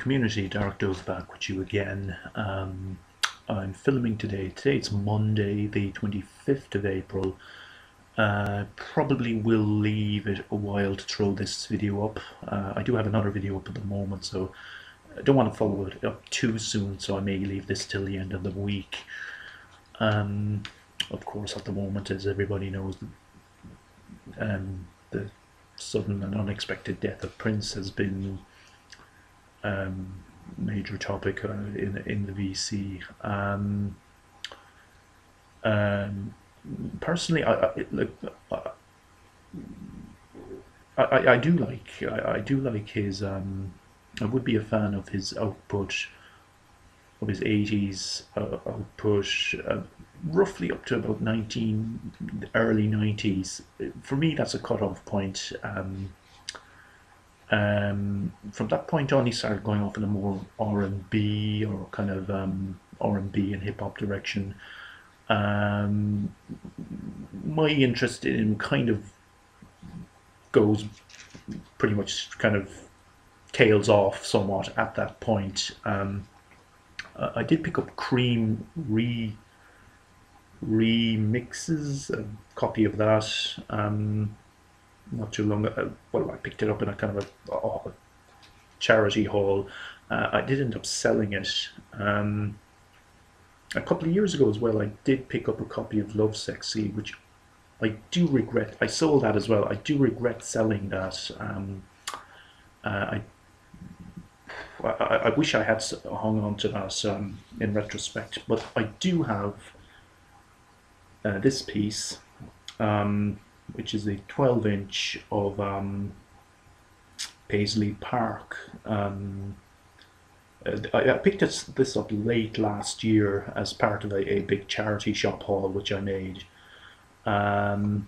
community Dove back with you again. Um, I'm filming today. Today it's Monday, the 25th of April. Uh, probably will leave it a while to throw this video up. Uh, I do have another video up at the moment, so I don't want to follow it up too soon, so I may leave this till the end of the week. Um, of course, at the moment, as everybody knows, um, the sudden and unexpected death of Prince has been um, major topic uh, in in the VC. Um, um, personally, I, I look. I, I, I do like I, I do like his um, I would be a fan of his output of his 80s uh, output uh, roughly up to about 19 early 90s for me that's a cut-off point um, um, from that point on, he started going off in a more R and B or kind of um, R and B and hip hop direction. Um, my interest in him kind of goes pretty much kind of tails off somewhat at that point. Um, I did pick up Cream re remixes, a copy of that. Um, not too long ago. Well, I picked it up in a kind of a, a charity hall. Uh, I did end up selling it. Um, a couple of years ago as well, I did pick up a copy of Lovesexy, which I do regret. I sold that as well. I do regret selling that. Um, uh, I, I, I wish I had hung on to that um, in retrospect, but I do have uh, this piece. Um, which is a 12 inch of um, Paisley Park. Um, uh, I, picked this, this up late last year as part of a, a big charity shop haul which I made. Um,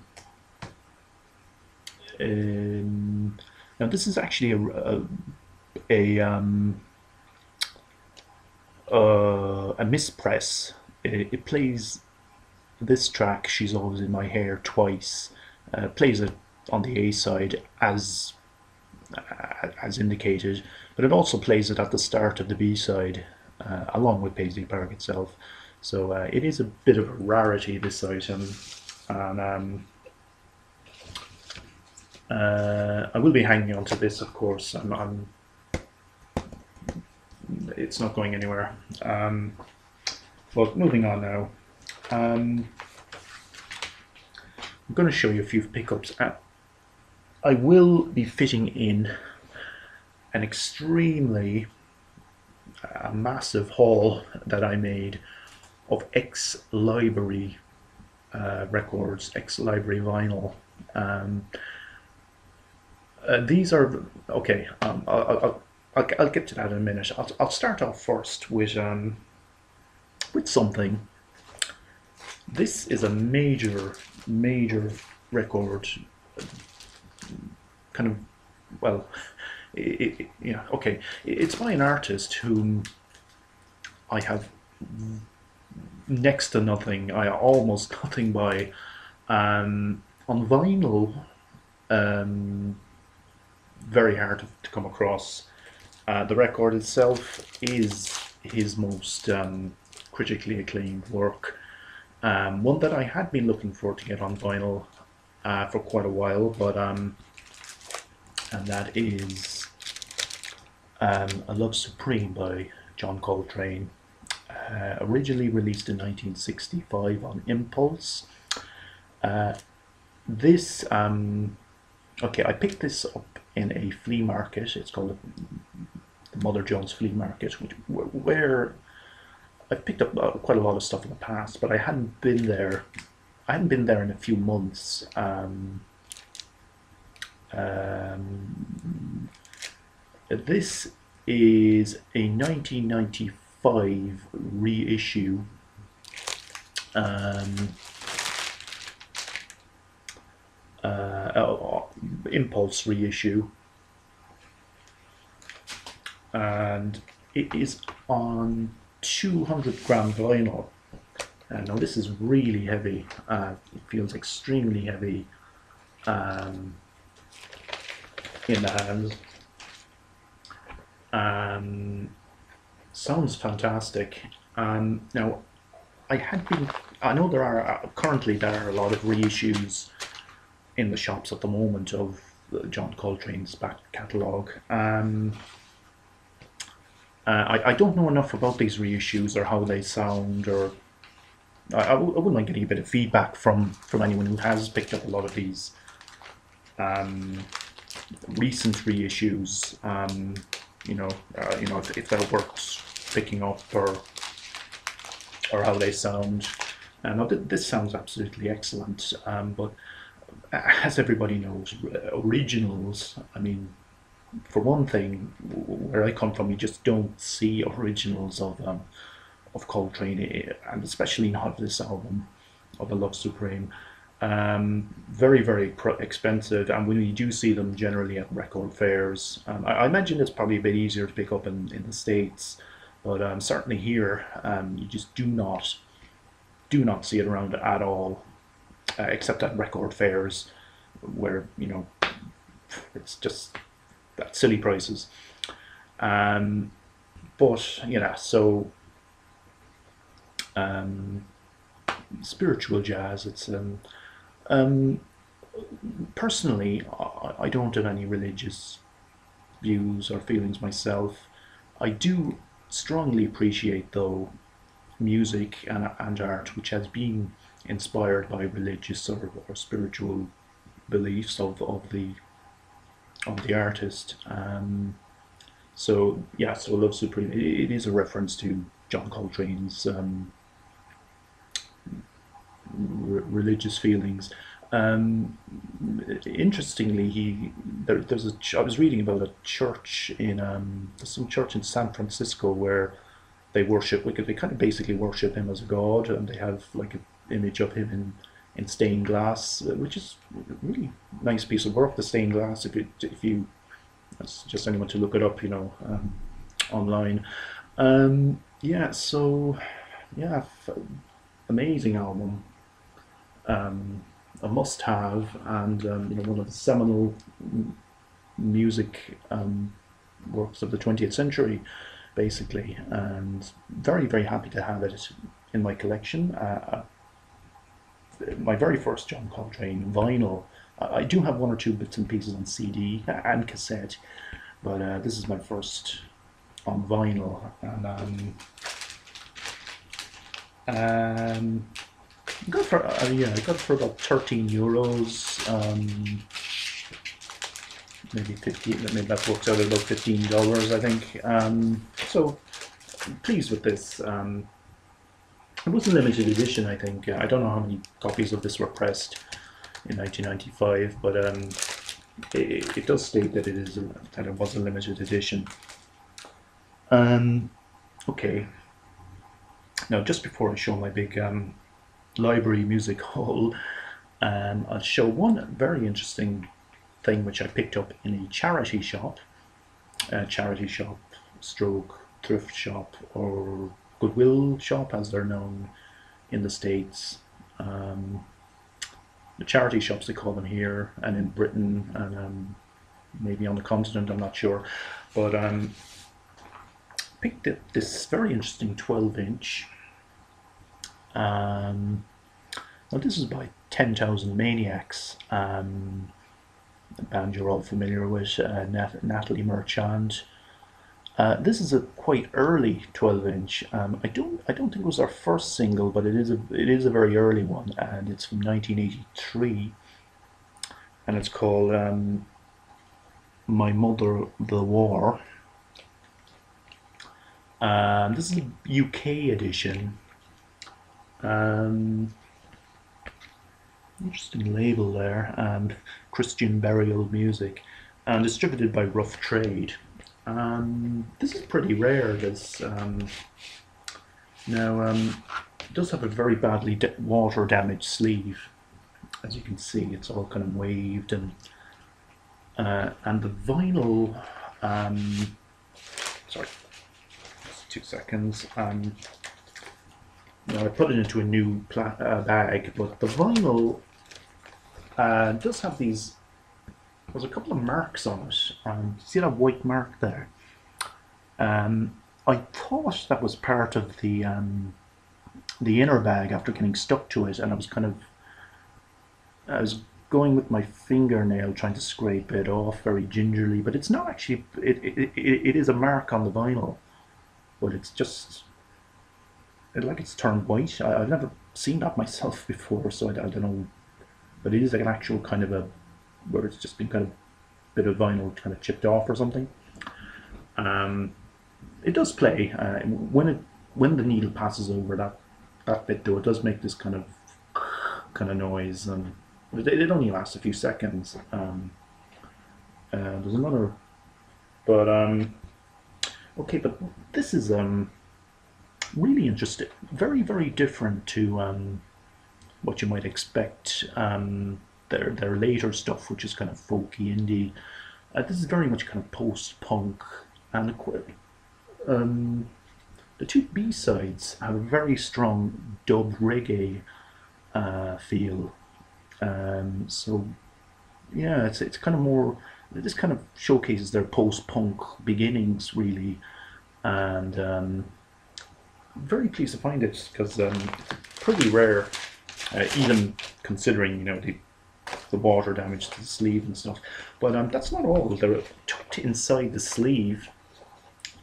um now this is actually a, a, a, um, uh, a mispress. It, it plays this track, She's Always in My Hair, twice uh, plays it on the A side as uh, as indicated, but it also plays it at the start of the B side, uh, along with Paisley Park itself. So uh, it is a bit of a rarity this item, and um, uh, I will be hanging on to this, of course. I'm, I'm it's not going anywhere. Um, but moving on now. Um, I'm going to show you a few pickups. I will be fitting in an extremely uh, massive haul that I made of X Library uh, records, X Library vinyl. Um, uh, these are okay. Um, I'll, I'll, I'll, I'll, get to that in a minute. I'll, I'll start off first with um, with something this is a major, major record. Kind of, well, it, it, yeah, okay. It's by an artist whom I have next to nothing. I almost nothing by. Um, on vinyl, um, very hard to, to come across. Uh, the record itself is his most um, critically acclaimed work. Um, one that I had been looking for to get on vinyl uh, for quite a while, but um, and that is um, A Love Supreme by John Coltrane. Uh, originally released in 1965 on Impulse. Uh, this, um, okay, I picked this up in a flea market. It's called the Mother Jones Flea Market, which where I've picked up uh, quite a lot of stuff in the past, but I hadn't been there. I hadn't been there in a few months. Um, um, this is a 1995 reissue. Um, uh, uh, impulse reissue and it is on 200 gram vinyl. Uh, now this is really heavy. Uh, it feels extremely heavy um, in the hands. Um, sounds fantastic. Um, now, I had been. I know there are uh, currently there are a lot of reissues in the shops at the moment of John Coltrane's back catalogue. Um, uh, I, I don't know enough about these reissues or how they sound, or I, I, w- I wouldn't mind getting a bit of feedback from from anyone who has picked up a lot of these um, recent reissues. Um, you know, uh, you know if, if they're worth picking up or or how they sound. Uh, this sounds absolutely excellent, um, but as everybody knows, originals. I mean, for one thing, where I come from, you just don't see originals of um, of Coltrane, eh, and especially not this album, of the Love Supreme. Um, very, very expensive, and when you do see them, generally at record fairs. Um, I, I, imagine it's probably a bit easier to pick up in, in the states, but um, certainly here, um, you just do not do not see it around at all, uh, except at record fairs, where you know it's just at silly prices. Um, but you know, so um, spiritual jazz. It's um, um, personally, I, I don't have any religious views or feelings myself. I do strongly appreciate, though, music and, and art which has been inspired by religious or, or spiritual beliefs of, of the of the artist. Um, so yeah, so Love Supreme. It, it is a reference to John Coltrane's um, religious feelings. Um, interestingly, he there, there's a I was reading about a church in um, some church in San Francisco where they worship like they kind of basically worship him as a god, and they have like an image of him in in stained glass, which is a really nice piece of work. The stained glass, if you if you that's just anyone to look it up, you know, um, online. Um, yeah, so yeah, amazing album. Um, a must-have and um, you know one of the seminal music um, works of the 20th century, basically, and very very happy to have it in my collection. Uh, my very first John Coltrane vinyl. I do have one or two bits and pieces on CD and cassette, but uh, this is my first on vinyl, and um, um, Got for uh, yeah, I got for about thirteen euros. Um, maybe fifteen. Maybe that works out at about fifteen dollars, I think. Um, so pleased with this. Um, it was a limited edition, I think. I don't know how many copies of this were pressed in 1995, but um, it, it, does state that it is a, that it was a limited edition. Um, okay. Now, just before I show my big um, library music hall, um, I'll show one very interesting thing which I picked up in a charity shop, a charity shop, stroke, thrift shop, or Goodwill shop as they're known in the States. Um, the charity shops they call them here and in Britain and um, maybe on the continent, I'm not sure. But um, picked up this very interesting 12 inch um, now this is by 10,000 Maniacs, um, a band you're all familiar with, uh, Nat- Natalie Merchant. Uh, this is a quite early 12 inch. Um, I don't I don't think it was our first single, but it is a it is a very early one, and it's from 1983, and it's called um, "My Mother the War." Um, this is a UK edition. Um, interesting label there, and Christian Burial Music, and distributed by Rough Trade. Um, this is pretty rare. This um, now um, it does have a very badly da- water damaged sleeve, as you can see. It's all kind of waved and uh, and the vinyl. Um, sorry, two seconds. Um, I put it into a new uh, bag, but the vinyl uh, does have these. There's a couple of marks on it. Um, see that white mark there? Um, I thought that was part of the um, the inner bag after getting stuck to it, and I was kind of I was going with my fingernail trying to scrape it off very gingerly, but it's not actually. It it, it, it is a mark on the vinyl, but it's just it, like it's turned white. I, have never seen that myself before, so I, I, don't know. But it is like an actual kind of a where it's just been kind of bit of vinyl kind of chipped off or something. Um, it does play uh, when it when the needle passes over that that bit though. It does make this kind of kind of noise, and it, it only lasts a few seconds. Um, uh, there's another, but um, okay, but this is um really interesting, very very different to um what you might expect. Um, their their later stuff, which is kind of folky indie. Uh, this is very much kind of post punk and um, the two B sides have a very strong dub reggae uh, feel. Um, so yeah, it's it's kind of more. This kind of showcases their post punk beginnings really, and um, very pleased to find it because um, it's pretty rare, uh, even considering you know the the water damage to the sleeve and stuff. But um, that's not all. They're tucked inside the sleeve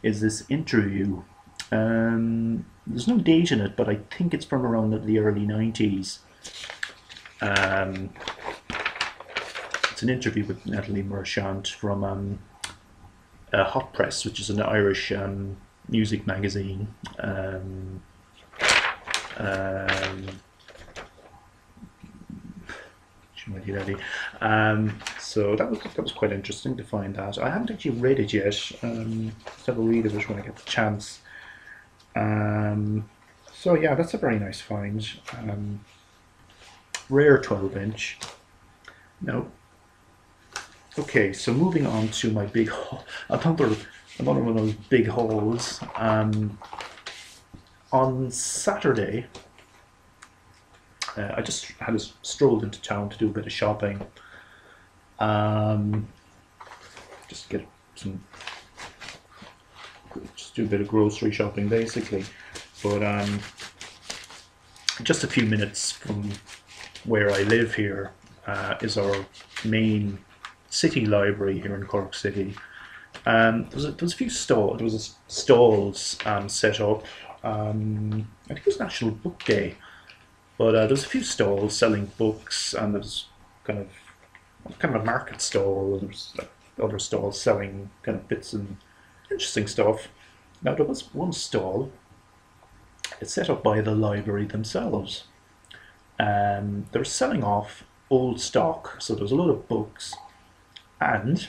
is this interview. Um, there's no date in it, but I think it's from around the early 90s. Um, it's an interview with Natalie Merchant from um, uh, Hot Press, which is an Irish um, music magazine. Um, um, um, so that was that was quite interesting to find that. I haven't actually read it yet. Um, let's have a read of it when I get the chance. Um, so yeah, that's a very nice find. Um, rare 12 inch. Now, okay, so moving on to my big. Another, another one of those big holes. Um, on Saturday, uh, I just had a strolled into town to do a bit of shopping. Um, just get some, just do a bit of grocery shopping basically. But um, just a few minutes from where I live here uh, is our main city library here in Cork City. Um, there, was a, there was a few stalls. There was stalls um, set up. Um, I think it was National Book Day, but uh, there's a few stalls selling books, and there's kind of kind of a market stall, and there's like, other stalls selling kind of bits and interesting stuff. Now there was one stall. It's set up by the library themselves. Um, they're selling off old stock, so there's a lot of books and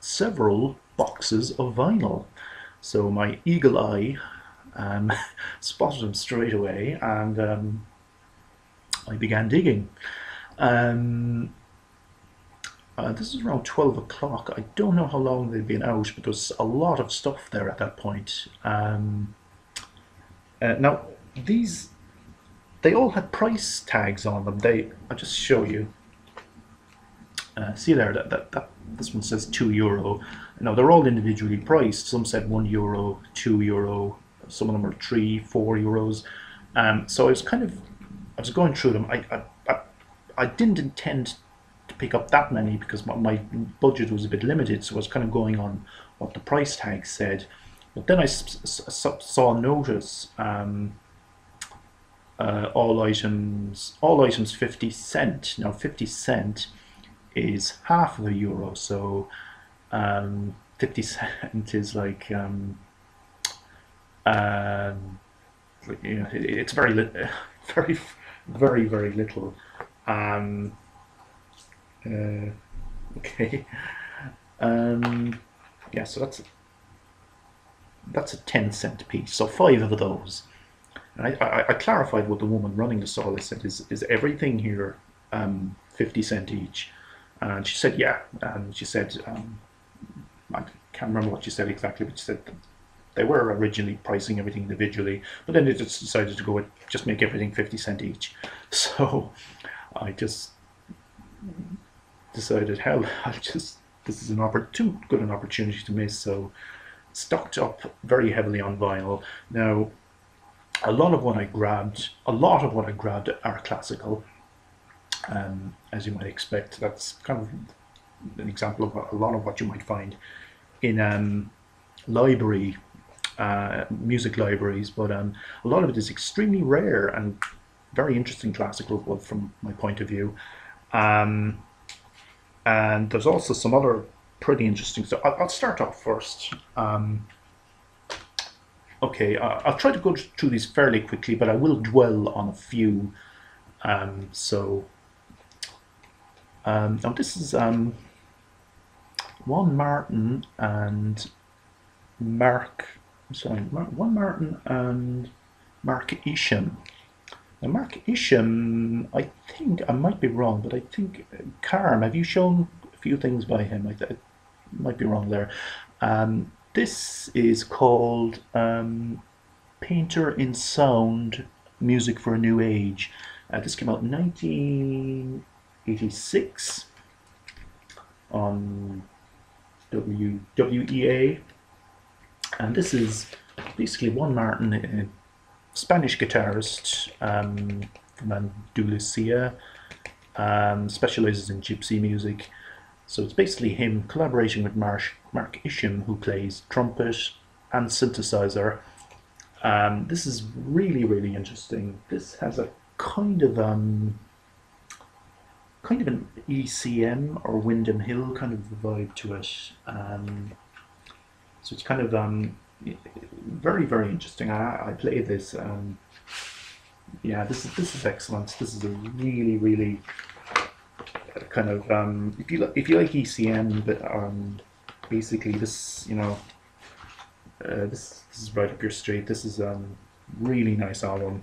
several boxes of vinyl. So my eagle eye um, spotted them straight away, and um, I began digging. Um, uh, this is around 12 o'clock. I don't know how long they'd been out, but there's a lot of stuff there at that point. Um, uh, now, these, they all had price tags on them. They, I'll just show you. Uh, see there, that, that, that this one says 2 euro. Now, they're all individually priced. Some said 1 euro, 2 euro, some of them are 3, 4 euros. Um, so I was kind of I was going through them. I, I, I, I didn't intend to pick up that many because my, my, budget was a bit limited, so I was kind of going on what the price tag said. But then I saw notice um, uh, all items all items 50 cent. Now 50 cent is half of a euro, so um, 50 cent is like um, um, you know, it, it's very very very very little. Um, uh, okay. Um, yeah, so that's that's a ten cent piece. So five of those. I, I, I, clarified what the woman running the stall. I said, "Is is everything here um, fifty cent each?" And she said, "Yeah." And she said, um, "I can't remember what she said exactly, but she said they were originally pricing everything individually, but then they just decided to go with just make everything 50 cent each. So I just decided, hell, I'll just, this is an oppor- too good an opportunity to miss. So stocked up very heavily on vinyl. Now, a lot of what I grabbed, a lot of what I grabbed are classical, um, as you might expect. That's kind of an example of a lot of what you might find in um, library, uh, music libraries, but um, a lot of it is extremely rare and very interesting classical well, from my point of view. Um, and there's also some other pretty interesting stuff. I'll, I'll start off first. Um, okay, I'll try to go through these fairly quickly, but I will dwell on a few. Um, so, um, now this is um, Juan Martin and Mark, sorry, Juan Martin and Mark Isham. Now, Mark Isham, I think, I might be wrong, but I think, Carm, have you shown a few things by him? I, I might be wrong there. Um, this is called um, Painter in Sound Music for a New Age. Uh, this came out in 1986 on w, WEA. And this is basically Juan Martin, a Spanish guitarist um, from Andalusia, um, specializes in gypsy music. So it's basically him collaborating with Marsh, Mark Isham, who plays trumpet and synthesizer. Um, this is really, really interesting. This has a kind of um, kind of an ECM or Windham Hill kind of vibe to it. Um, so it's kind of um, very, very interesting. I, I played this. Um, yeah, this is this is excellent. This is a really, really kind of um, if you if you like ECM, but um, basically this you know uh, this, this is right up your street. This is a um, really nice album.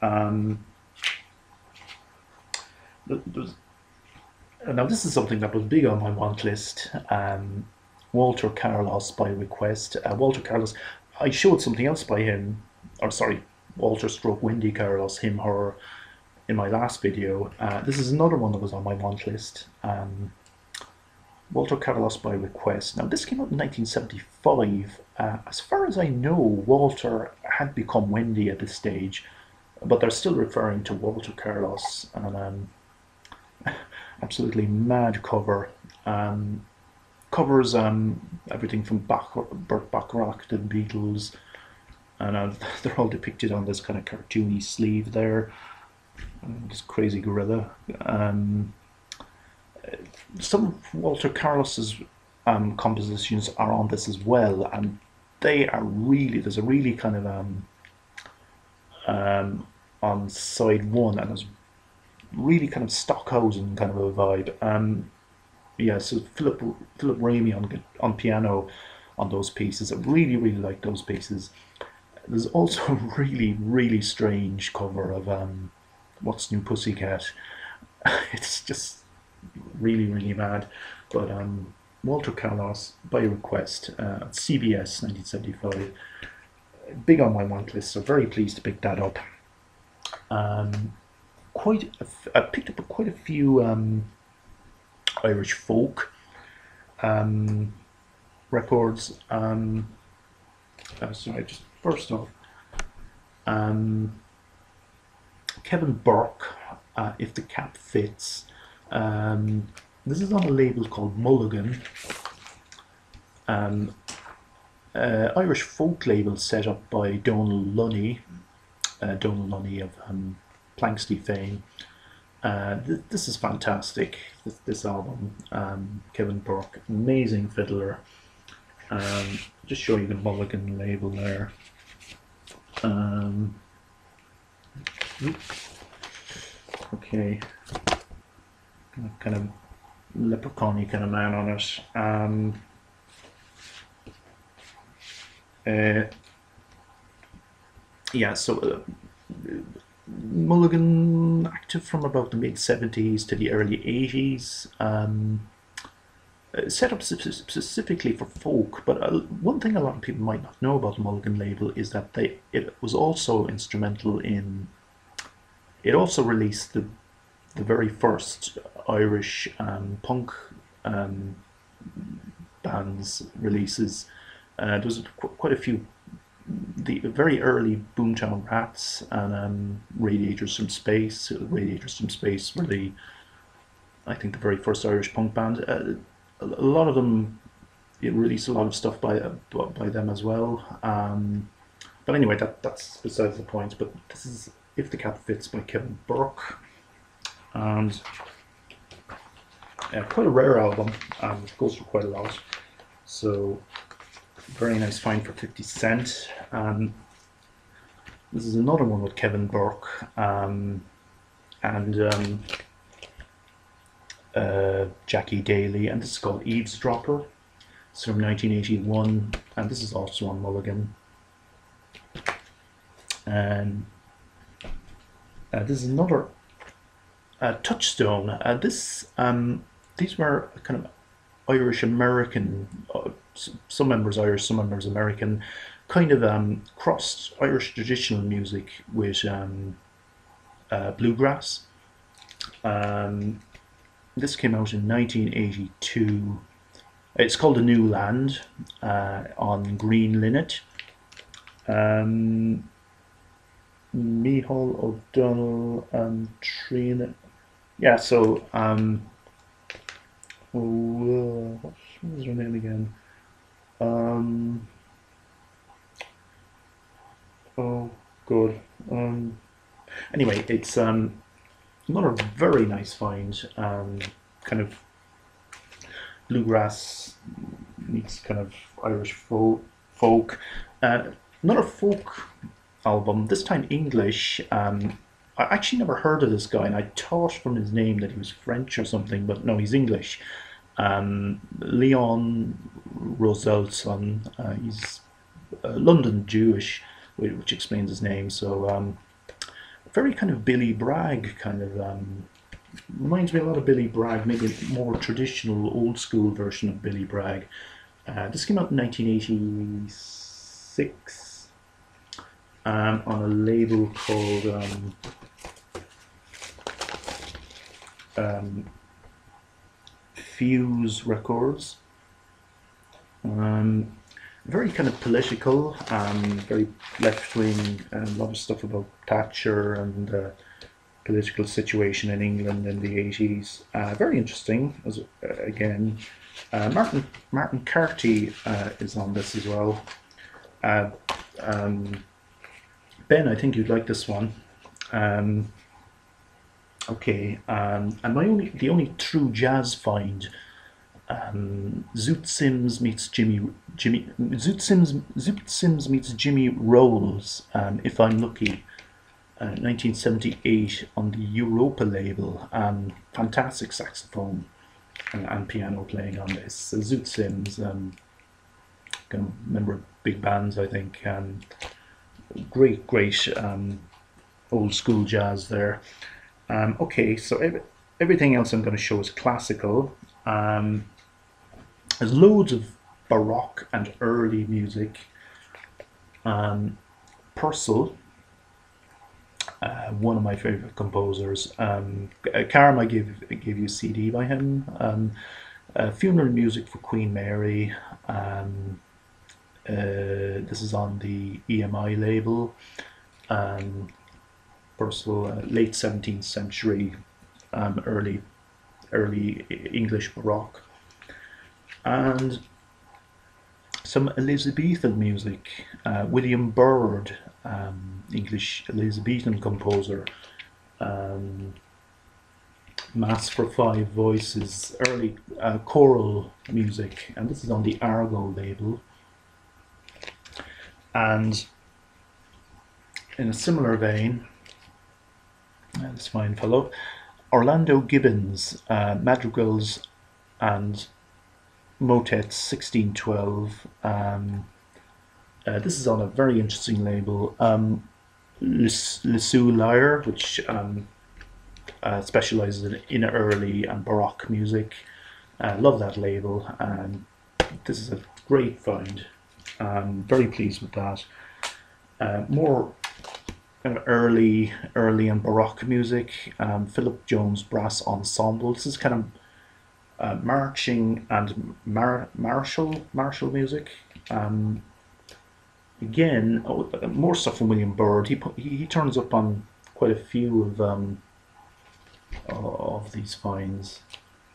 Um, now this is something that was big on my want list. Walter Carlos by request. Uh, Walter Carlos, I showed something else by him, or sorry, Walter Stroke Wendy Carlos, him, her, in my last video. Uh, this is another one that was on my want list. Um, Walter Carlos by request. Now, this came out in 1975. Uh, as far as I know, Walter had become Wendy at this stage, but they're still referring to Walter Carlos. And um, absolutely mad cover. Um, covers um, everything from Bach, Burt Bacharach to the Beatles, and uh, they're all depicted on this kind of cartoony sleeve there this crazy gorilla. Um, some of Walter Carlos's um, compositions are on this as well, and they are really there's a really kind of um, um, on side one, and there's really kind of Stockhausen kind of a vibe. Um, yeah, so Philip Philip Ramey on on piano on those pieces. I really really like those pieces. There's also a really really strange cover of um, what's new pussycat it's just really really mad but um walter carlos by request uh, cbs 1975 big on my want list so very pleased to pick that up um quite I picked up quite a few um irish folk um records um uh, sorry just first off um Kevin Burke, uh, If the Cap Fits. Um, this is on a label called Mulligan. Um, uh, Irish folk label set up by Donal Lunny, uh, Donal Lunny of um, Planxty fame. Uh, th this is fantastic, this, this album. Um, Kevin Burke, amazing fiddler. Um, just show you the Mulligan label there. Um, Okay. Kind of leprechaun kind of man on it. Um, uh, yeah, so uh, Mulligan active from about the mid 70s to the early 80s. Um, uh, set up specifically for folk, but uh, one thing a lot of people might not know about the Mulligan label is that they it was also instrumental in it also released the the very first Irish um, punk um, bands releases Uh, there was qu- quite a few, the very early Boomtown Rats and um, Radiators from Space. Radiators from Space were the, I think, the very first Irish punk band. Uh, a, lot of them it released a lot of stuff by uh, by them as well. Um, but anyway, that that's besides the point. But this is If the Cap Fits by Kevin Burke, and uh, quite a rare album. Um, it goes for quite a lot. So very nice find for fifty cent. Um, this is another one with Kevin Burke um, and um, uh, Jackie Daly, and this is called Eavesdropper. It's from 1981, and this is also on Mulligan. And uh, this is another uh, Touchstone. Uh, this um, these were kind of Irish American. Some members Irish, some members American. Kind of um, crossed Irish traditional music with um, uh, bluegrass. Um, this came out in 1982. It's called A New Land uh, on Green Linnet. Um, Mihal O'Donnell and Trina. Yeah, so, um, oh, uh, what was her name again? Um, oh, good. Um, anyway, it's um, another very nice find. Um, kind of bluegrass meets kind of Irish folk. Uh, another folk album, this time English. Um, I actually never heard of this guy, and I thought from his name that he was French or something, but no, he's English. Um, Leon Rosselson, uh, he's London Jewish, which, which explains his name. So, um, very kind of Billy Bragg kind of um, reminds me a lot of Billy Bragg, maybe a more traditional, old school version of Billy Bragg. Uh, this came out in 1986 um, on a label called um, um, Fuse Records. Um, very kind of political, um, very left wing, and a lot of stuff about Thatcher and uh, political situation in England in the 80s. Uh, very interesting, as uh, again. Uh, Martin Martin Carthy uh, is on this as well. Uh, um, ben, I think you'd like this one. Um, okay, um, and my only the only true jazz find. Um, Zoot Sims meets Jimmy Jimmy Zoot Sims Zoot Sims meets Jimmy Rowles. Um, if I'm lucky, 1978 uh, on the Europa label. Um, fantastic saxophone and, and, piano playing on this. Uh, Zoot Sims, um, member of big bands, I think. Um, great, great um, old school jazz there. Um, okay, so every, everything else I'm going to show is classical. Um, there's loads of Baroque and early music. Um, Purcell uh, one of my favorite composers. Um, Karam, I gave gave you a CD by him. Um, uh, funeral music for Queen Mary. Um, uh, this is on the EMI label. Um, Uh, late seventeenth century, um, early early English Baroque, and some Elizabethan music. Uh, William Byrd um, English Elizabethan composer. Um, Mass for Five Voices, early uh, choral music, and this is on the Argo label. And in a similar vein, this fine fellow, Orlando Gibbons, uh, madrigals and motets 1612. Um, uh, this is on a very interesting label, um, L'Oiseau-Lyre, which um, uh, specializes in, early and Baroque music. Uh, love that label, and this is a great find. I'm very pleased with that. Uh, more kind of early, early and Baroque music. Um, Philip Jones Brass Ensemble. This is kind of uh, marching and mar- martial martial music. Um, again, oh, more stuff from William Byrd. He, he he turns up on quite a few of um, of these finds.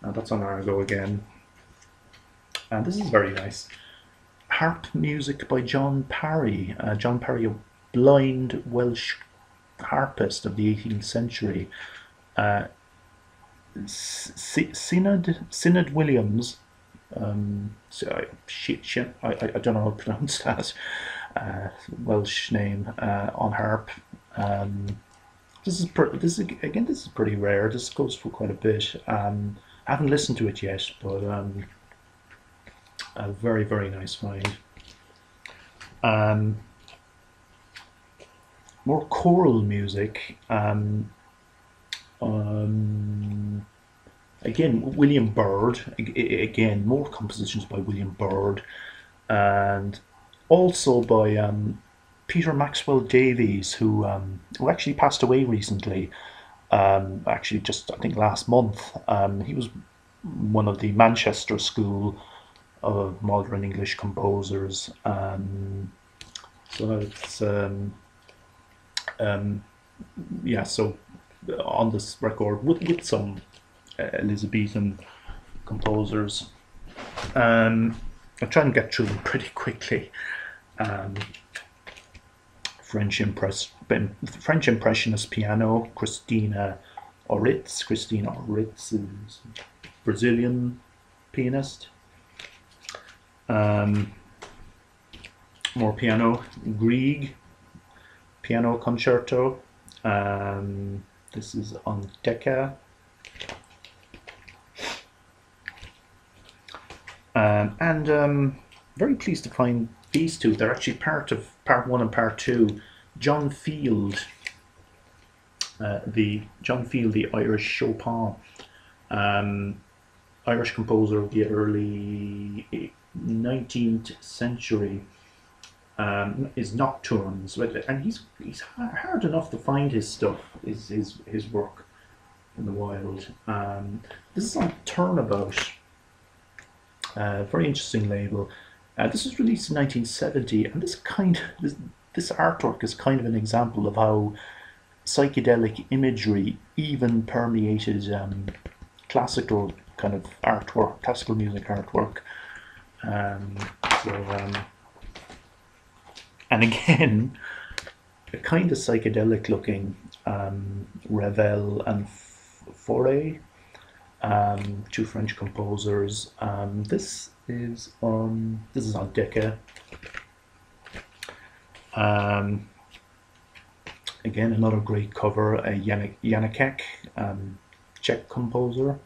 And that's on Argo again. And this is very nice. Harp music by John Parry. Uh, John Parry, blind Welsh harpist of the 18th century. Uh, Synod, Synod Williams, um, so, she, she, I, I don't know how to pronounce that uh, Welsh name uh, on harp. Um, this is this is, again this is pretty rare. This goes for quite a bit. Um, I haven't listened to it yet, but um, a very very nice find. Um, more choral music. Um, um, again, William Byrd. Again, more compositions by William Byrd, and also by um, Peter Maxwell Davies, who um, who actually passed away recently. Um, actually, just I think last month. Um, he was one of the Manchester School of modern English composers. So it's um, yeah. So on this record with with some uh, Elizabethan composers. Um, I'll try and get through them pretty quickly. Um, French impress French impressionist piano, Christina Ortiz. Christina Ortiz is Brazilian pianist. Um, more piano, Grieg, piano concerto. Um, this is on Decca. Um, and um, very pleased to find these two. They're actually part of part one and part two. John Field, uh, the John Field, the Irish Chopin, um, Irish composer of the early 19th century, um, is nocturnes, and he's he's hard enough to find his stuff, his his his work in the wild. Um, this is on Turnabout, uh, very interesting label. Uh, this was released in 1970, and this kind of, this, this artwork is kind of an example of how psychedelic imagery even permeated um, classical kind of artwork, classical music artwork. Um, so, um, and again, a kind of psychedelic looking um, and Fauré, um, two French composers. Um, this is on this is on Decca. Um, again, another great cover, a Janek, Janacek, um, Czech composer.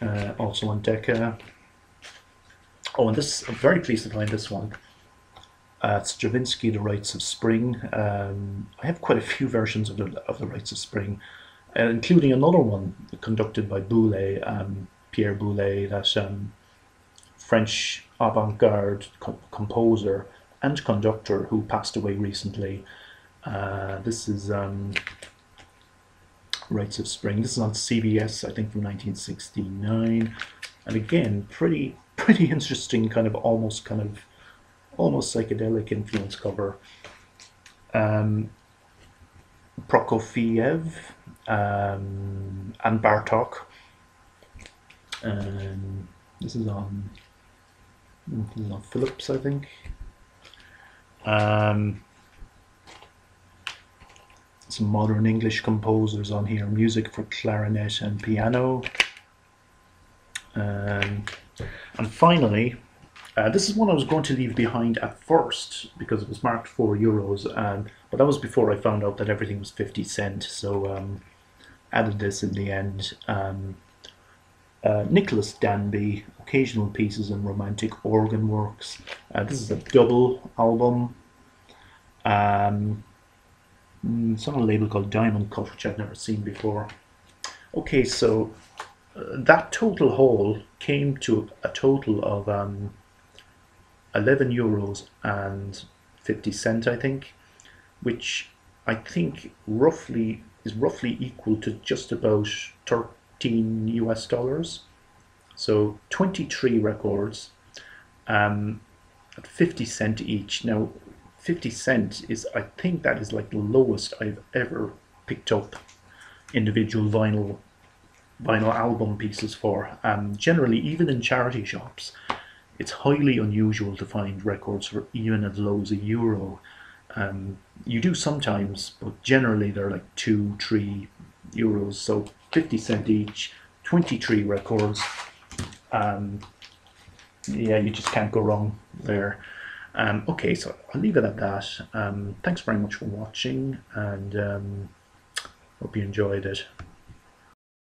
Uh, also on Decca. Oh, and this I'm very pleased to find this one. Uh, Stravinsky, The Rites of Spring. Um, I have quite a few versions of the of the Rites of Spring, uh, including another one conducted by Boulez. Um, Pierre Boulez, that um, French avant-garde co- composer and conductor who passed away recently. Uh, this is um, Rites of Spring. This is on CBS, I think, from 1969, and again, pretty pretty interesting, kind of almost kind of almost psychedelic influence cover. Um, Prokofiev um, and Bartok and this is on this is on Philips, I think. Um, some modern English composers on here, music for clarinet and piano. Um, and finally, uh, this is one I was going to leave behind at first because it was marked four euros, um, but that was before I found out that everything was 50 cent, so um, added this in the end. Um, uh, Nicholas Danby, occasional pieces and romantic organ works. Uh, this is a double album. Um, mm, it's on a label called Diamond Cut, which I've never seen before. Okay, so that total haul came to a total of um, 11 euros and 50 cent, I think, which I think roughly is roughly equal to just about 13 US dollars. So 23 records. um, at 50 cent each. Now, 50 cent is, I think that is like the lowest I've ever picked up individual vinyl vinyl album pieces for. Um, generally, even in charity shops, it's highly unusual to find records for even as low as a euro. Um, you do sometimes, but generally they're like two, three euros. So 50 cent each, 23 records. Um, yeah, you just can't go wrong there. Um, okay, so I'll leave it at that. Um, thanks very much for watching and um, hope you enjoyed it.